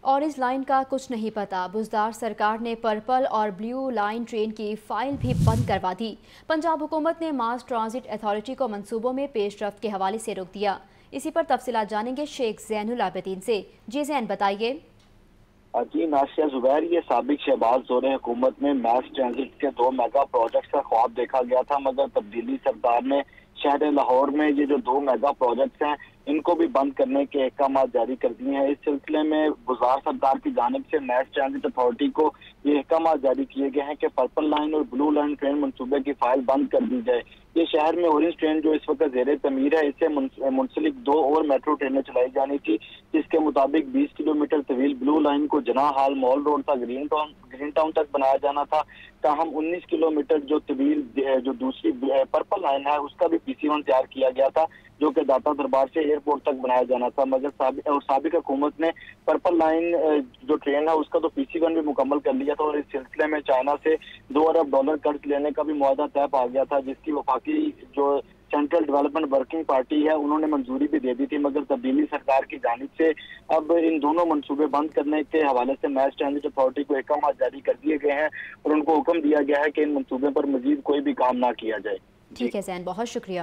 Orange line کا کچھ نہیں پتا۔ بزدار سرکار نے پرپل اور بلیو لائن ٹرین کی فائل بھی بند کروا دی۔ پنجاب حکومت نے ماس ٹرانزٹ اتھارٹی کو منصوبوں میں پیش رفت کے حوالے سے روک دیا۔ اسی پر تفصیلات جانیں گے شیخ زین العابدین سے۔ جی زین، بتائیے۔ جی ناشیہ زبیر، یہ سابق شہباز دور حکومت میں میس ٹرانزٹ کے دو میگا پروجیکٹس کا خواب دیکھا گیا تھا، مگر تبدیلی سرکار نے شہر لاہور میں یہ جو دو میگا پروجیکٹس ہیں، ان کو بھی بند کرنے کے احکامات جاری کر دیے ہیں۔ اس سلسلے میں گزار سرکار کی جانب سے میس ٹرانزٹ اتھارٹی کو یہ احکامات جاری کیے گئے ہیں کہ پرپل لائن اور بلو لائن ٹرین منصوبے کی فائل بند کر دی جائے۔ یہ شہر میں اورنج ٹرین جو اس وقت زیر تعمیر ہے، اسے منسلک دو اور میٹرو ٹرینیں چلائی جانی تھی۔ مطابق بیس کلومیٹر طویل بلو لائن کو جناح ہال مال روڈ تک گرین ٹاؤن گرین ٹاؤن تک بنایا جانا تھا۔ تاہم، انیس کلومیٹر جو طویل، جو دوسری پرپل لائن ہے، اس کا بھی پی سی ون تیار کیا گیا تھا، جو کہ داتا دربار سے ایئرپورٹ تک بنایا جانا تھا۔ مگر اور سابق حکومت نے پرپل لائن جو ٹرین ہے، اس کا تو پی سی ون بھی مکمل کر لیا تھا، اور اس سلسلے میں چائنا سے دو ارب ڈالر قرض لینے کا بھی معاہدہ طے پا گیا تھا، جس کی وفاقی جو سینٹرل ڈیولپمنٹ ورکنگ پارٹی ہے، انہوں نے منظوری بھی دے دی تھی، مگر تبدیلی سرکار کی جانب سے اب ان دونوں منصوبے بند کرنے کے حوالے سے میس ٹرانزٹ اتھارٹی کو احکامات جاری کر دیے گئے ہیں اور ان کو حکم دیا گیا ہے کہ ان منصوبے پر مزید کوئی بھی کام نہ کیا جائے۔ ٹھیک ہے زین، بہت شکریہ۔